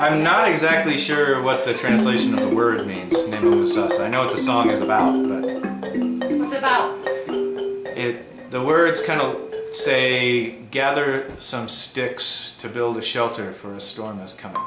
I'm not exactly sure what the translation of the word means, Nhemamusasa. I know what the song is about, but What's it about? it the words kind of say gather some sticks to build a shelter for a storm that's coming.